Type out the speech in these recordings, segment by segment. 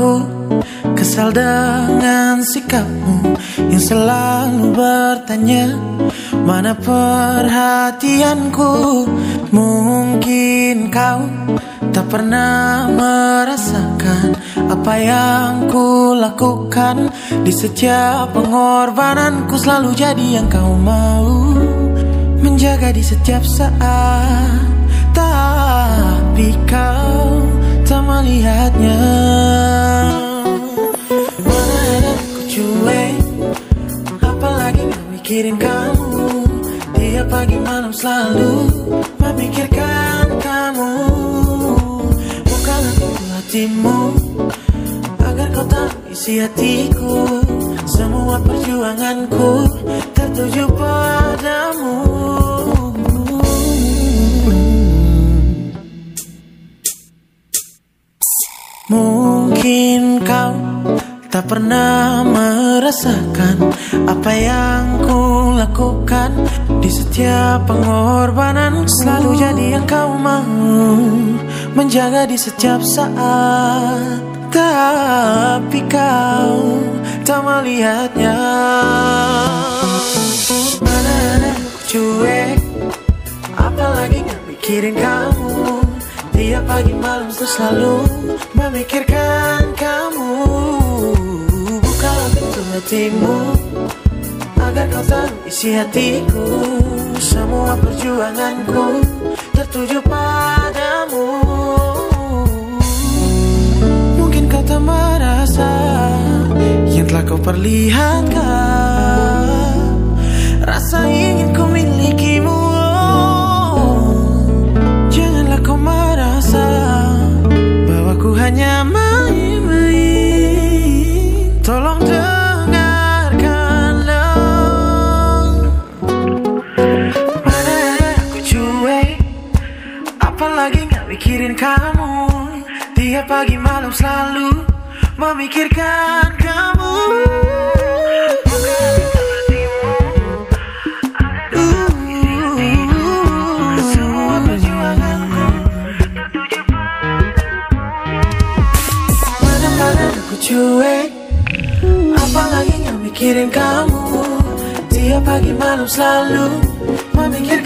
Aku kesal dengan sikapmu Yang selalu bertanya Mana perhatianku? Mungkin kau tak pernah merasakan Apa yang ku lakukan Di setiap pengorbananku. Selalu jadi yang kau mau Menjaga di setiap saat mikirin kamu Tiap pagi malam selalu Memikirkan kamu. Bukanlah pintu hatimu Agar kau tahu isi hatiku. Semua perjuanganku Tertuju padamu. Mungkin kau tak pernah merasakan apa yang ku lakukan. Di setiap pengorbanan selalu jadi yang kau mau. Menjaga di setiap saat tapi kau tak melihatnya. Mana ada cuek apalagi gak mikirin kamu? Tiap pagi malam ku selalu memikirkan hatimu Agar kau tahu isi hatiku. Semua perjuanganku tertuju padamu. Mungkin kau tak merasa Yang telah kau perlihatkan. Rasa ingin ku mikirin kamu Tiap pagi malam selalu Memikirkan kamu. Cuek Apalagi gak mikirin kamu. Tiap pagi malam selalu Memikirkan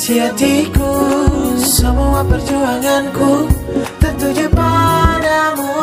isi hatiku Semua perjuanganku Tertuju padamu